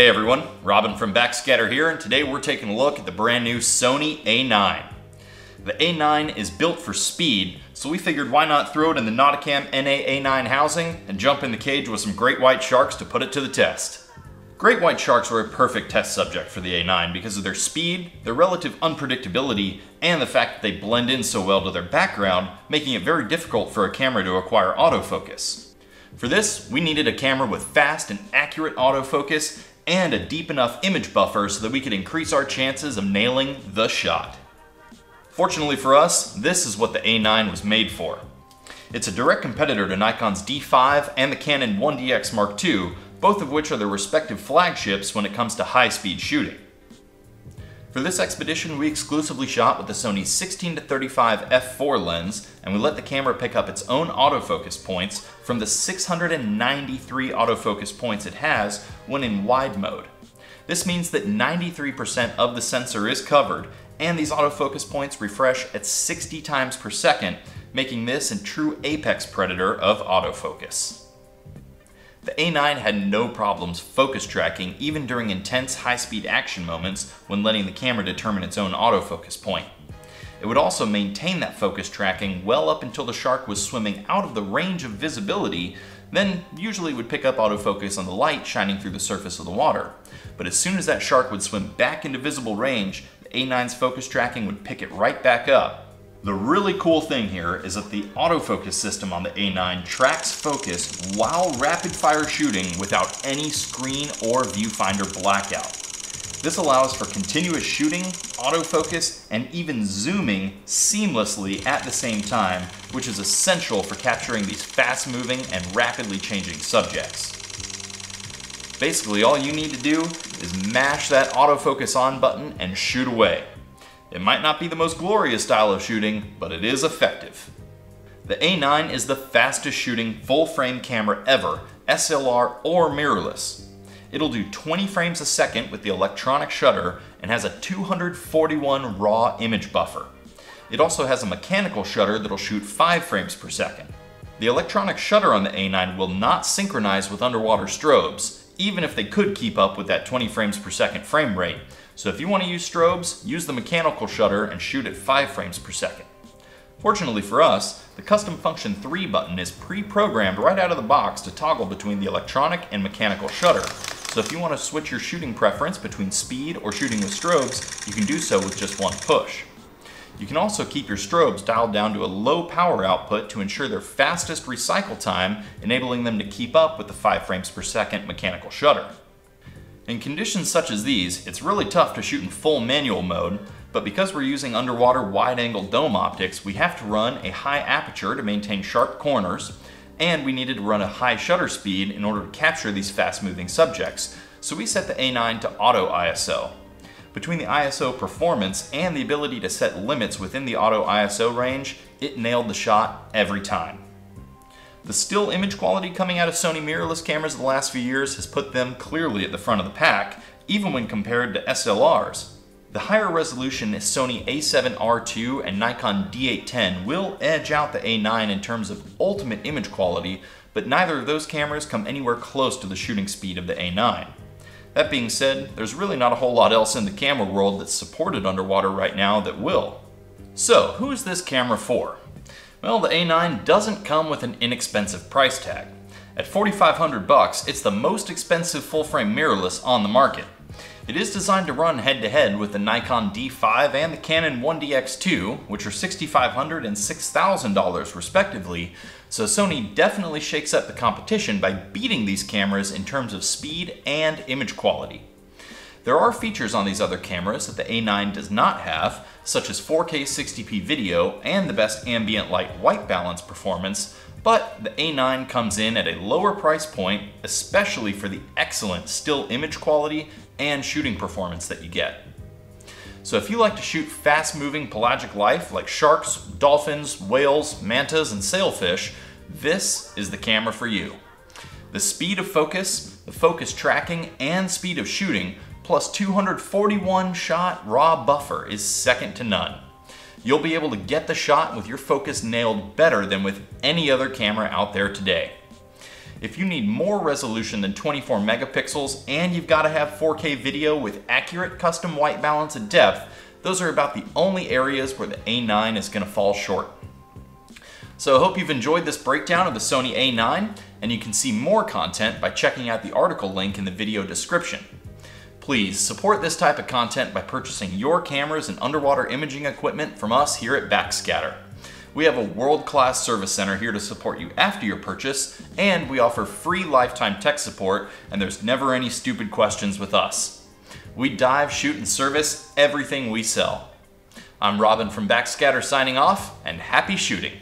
Hey everyone, Robin from Backscatter here, and today we're taking a look at the brand new Sony A9. The A9 is built for speed, so we figured why not throw it in the Nauticam NA A9 housing and jump in the cage with some great white sharks to put it to the test. Great white sharks were a perfect test subject for the A9 because of their speed, their relative unpredictability, and the fact that they blend in so well to their background, making it very difficult for a camera to acquire autofocus. For this, we needed a camera with fast and accurate autofocus and a deep enough image buffer so that we could increase our chances of nailing the shot. Fortunately for us, this is what the A9 was made for. It's a direct competitor to Nikon's D5 and the Canon 1DX Mark II, both of which are their respective flagships when it comes to high-speed shooting. For this expedition, we exclusively shot with the Sony 16-35 f4 lens, and we let the camera pick up its own autofocus points from the 693 autofocus points it has when in wide mode. This means that 93% of the sensor is covered, and these autofocus points refresh at 60 times per second, making this a true apex predator of autofocus. The A9 had no problems focus tracking even during intense high-speed action moments when letting the camera determine its own autofocus point. It would also maintain that focus tracking well up until the shark was swimming out of the range of visibility, then usually would pick up autofocus on the light shining through the surface of the water. But as soon as that shark would swim back into visible range, the A9's focus tracking would pick it right back up, the really cool thing here is that the autofocus system on the A9 tracks focus while rapid fire shooting without any screen or viewfinder blackout. This allows for continuous shooting, autofocus, and even zooming seamlessly at the same time, which is essential for capturing these fast-moving and rapidly changing subjects. Basically, all you need to do is mash that autofocus on button and shoot away. It might not be the most glorious style of shooting, but it is effective. The A9 is the fastest shooting full frame camera ever, SLR or mirrorless. It'll do 20 frames a second with the electronic shutter and has a 241 raw image buffer. It also has a mechanical shutter that'll shoot 5 frames per second. The electronic shutter on the A9 will not synchronize with underwater strobes, even if they could keep up with that 20 frames per second frame rate, so if you want to use strobes, use the mechanical shutter and shoot at 5 frames per second. Fortunately for us, the Custom Function 3 button is pre-programmed right out of the box to toggle between the electronic and mechanical shutter. So if you want to switch your shooting preference between speed or shooting with strobes, you can do so with just one push. You can also keep your strobes dialed down to a low power output to ensure their fastest recycle time, enabling them to keep up with the 5 frames per second mechanical shutter. In conditions such as these, it's really tough to shoot in full manual mode, but because we're using underwater wide-angle dome optics, we have to run a high aperture to maintain sharp corners, and we needed to run a high shutter speed in order to capture these fast-moving subjects, so we set the A9 to auto ISO. Between the ISO performance and the ability to set limits within the auto ISO range, it nailed the shot every time. The still image quality coming out of Sony mirrorless cameras the last few years has put them clearly at the front of the pack, even when compared to SLRs. The higher resolution Sony a7R II and Nikon D810 will edge out the A9 in terms of ultimate image quality, but neither of those cameras come anywhere close to the shooting speed of the A9. That being said, there's really not a whole lot else in the camera world that's supported underwater right now that will. So, who is this camera for? Well, the A9 doesn't come with an inexpensive price tag. At 4500 bucks, it's the most expensive full-frame mirrorless on the market. It is designed to run head-to-head -head with the Nikon D5 and the Canon 1DX2, which are $6,500 and $6,000 respectively, so Sony definitely shakes up the competition by beating these cameras in terms of speed and image quality. There are features on these other cameras that the A9 does not have, such as 4K 60p video and the best ambient light white balance performance, but the A9 comes in at a lower price point, especially for the excellent still image quality and shooting performance that you get. So if you like to shoot fast-moving pelagic life like sharks, dolphins, whales, mantas, and sailfish, this is the camera for you. The speed of focus, the focus tracking, and speed of shooting plus 241 shot raw buffer is second to none. You'll be able to get the shot with your focus nailed better than with any other camera out there today. If you need more resolution than 24 megapixels and you've got to have 4K video with accurate custom white balance and depth, those are about the only areas where the A9 is going to fall short. So I hope you've enjoyed this breakdown of the Sony A9, and you can see more content by checking out the article link in the video description. Please support this type of content by purchasing your cameras and underwater imaging equipment from us here at Backscatter. We have a world-class service center here to support you after your purchase, and we offer free lifetime tech support, and there's never any stupid questions with us. We dive, shoot, and service everything we sell. I'm Robin from Backscatter signing off, and happy shooting.